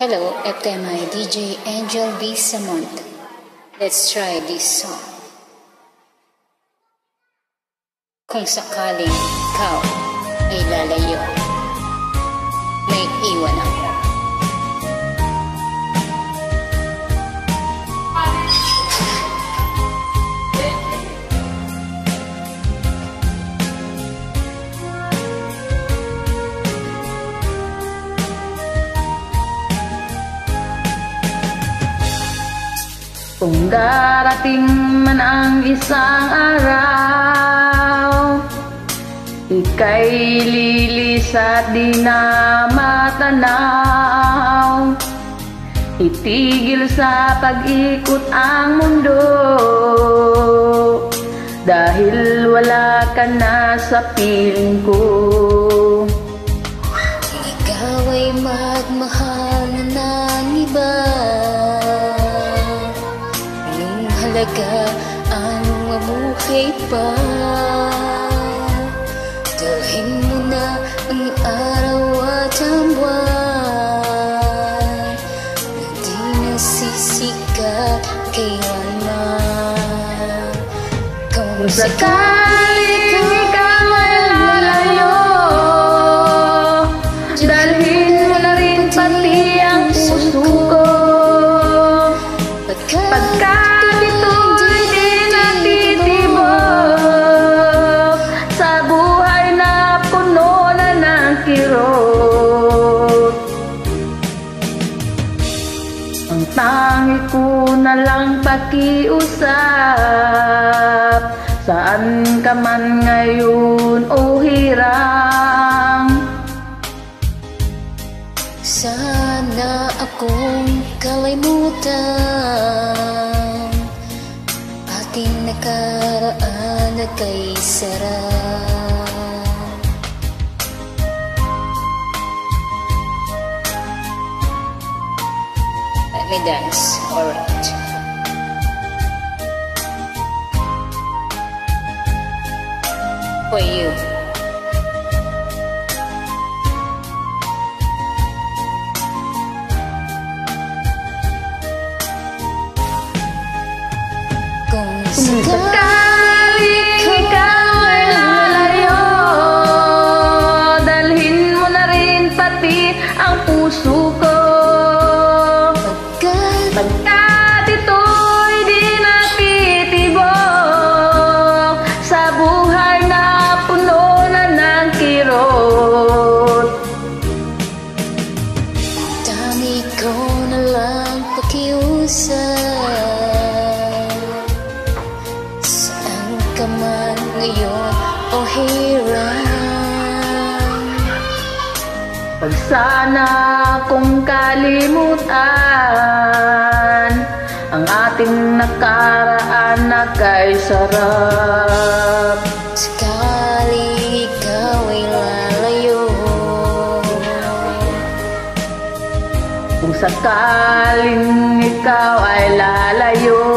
Hello, FMI DJ Angel B. Samont. Let's try this song. Kung sakaling ikaw ay lalayo, Kung darating man ang isang araw Ika'y lilis at di na matanaw. Itigil sa pag-ikot ang mundo Dahil wala ka na sa piling ko Ang mabuhay pa. Dalhin mo na ang araw at ang buwan Na di nasisikat kailanman Kung Kung Ang tangi ko na lang pakiusap. Saan ka man ngayon o hirang? Sana akong kalimutan. Ating nakaraan na kay sarap me dance, alright For you. Kung Dalhin mo pati ang puso Pag sana kung kalimutan Ang ating nakaraan na kay sarap. Sakali ikaw ay lalayo. Kung sakaling ikaw ay lalayo